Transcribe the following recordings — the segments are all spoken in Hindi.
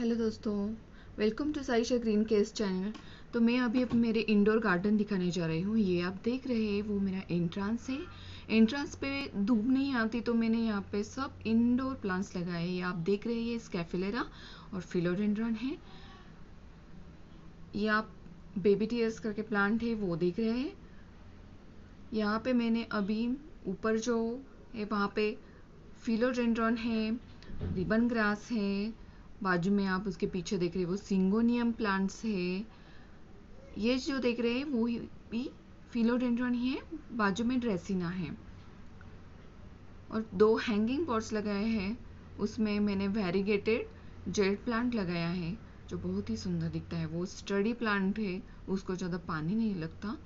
हेलो दोस्तों welcome to Saisha green case channel तो मैं अभी अब मेरे इंडोर गार्डन दिखाने जा रही हूँ। ये आप देख रहे हैं, वो मेरा एंट्रांस है। एंट्रांस पे धूप नहीं आती तो मैंने यहाँ पे सब इंडोर प्लांट्स लगाए ये आप देख रहे हैं स्कैफिलेरा और फिलोडेंड्रॉन है। ये आप बेबी टीयर्स करके प्लांट है, वो देख रहे हैं। यहाँ पे मैंने अभी ऊपर जो है, वहाँ पे फिलोडेंड्रॉन है रिबन ग्रास है बाजू में आप उसके पीछे देख रहे हैं सिंगोनियम प्लांट्स है। ये जो देख रहे हैं वो भी फिलोडेंड्रन ही है बाजू में ड्रेसिना है। और दो हैंगिंग पॉट्स लगाए हैं उसमें मैंने वेरीगेटेड जेड प्लांट लगाया है जो बहुत ही सुंदर दिखता है। वो स्टडी प्लांट है उसको ज़्यादा पानी नहीं लगता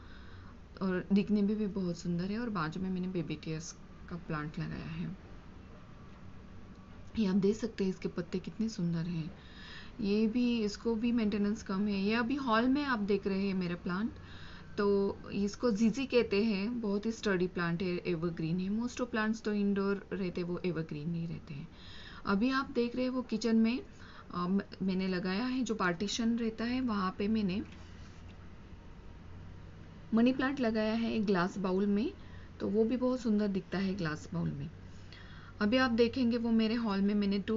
और दिखने में भी, भी बहुत सुंदर है और बाजू में मैंने बेबी टीयर्स का प्लांट लगाया है। ये आप देख सकते हैं इसके पत्ते कितने सुंदर हैं। ये भी इसको भी मेंटेनेंस कम है। ये अभी हॉल में आप देख रहे हैं मेरा प्लांट तो इसको जीजी कहते हैं। बहुत ही स्टडी प्लांट है एवरग्रीन है। मोस्ट ऑफ़ प्लांट्स तो इंडोर रहते वो एवरग्रीन नहीं रहते हैं। अभी आप देख रहे हैं वो किचन में आ, मैंने लगाया है जो पार्टीशन रहता है वहाँ पे मैंने मनी प्लांट लगाया है एक ग्लास बाउल में। तो वो भी बहुत सुंदर दिखता है ग्लास बाउल में। अभी आप देखेंगे वो मेरे हॉल में मैंने टू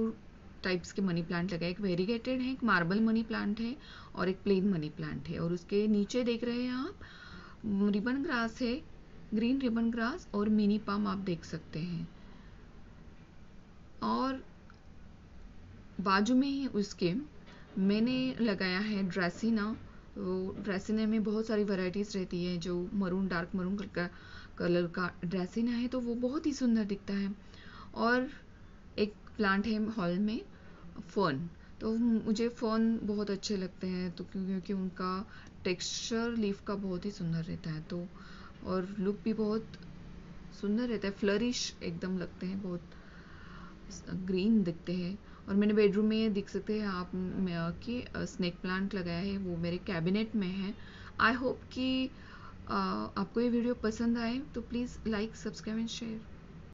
टाइप्स के मनी प्लांट लगाए, एक वेरीगेटेड है, एक मार्बल मनी प्लांट है और एक प्लेन मनी प्लांट है और उसके नीचे देख रहे हैं आप रिबन ग्रास है ग्रीन रिबन ग्रास और मिनी पाम आप देख सकते हैं। और बाजू में ही उसके मैंने लगाया है ड्रेसिना वो ड्रेसिना में बहुत सारी वैरायटीज़ रहती है जो मरून डार्क मरून का, कलर का ड्रेसिना है तो वो बहुत ही सुंदर दिखता है। और एक प्लांट है हॉल में फ़र्न तो मुझे फ़र्न बहुत अच्छे लगते हैं तो क्योंकि उनका टेक्सचर लीफ का बहुत ही सुंदर रहता है तो और लुक भी बहुत सुंदर रहता है फ्लरिश एकदम लगते हैं, बहुत ग्रीन दिखते हैं. और मैंने बेडरूम में दिख सकते हैं आप कि स्नेक प्लांट लगाया है, वो मेरे कैबिनेट में है. आई होप कि आपको ये वीडियो पसंद आए तो please like subscribe and share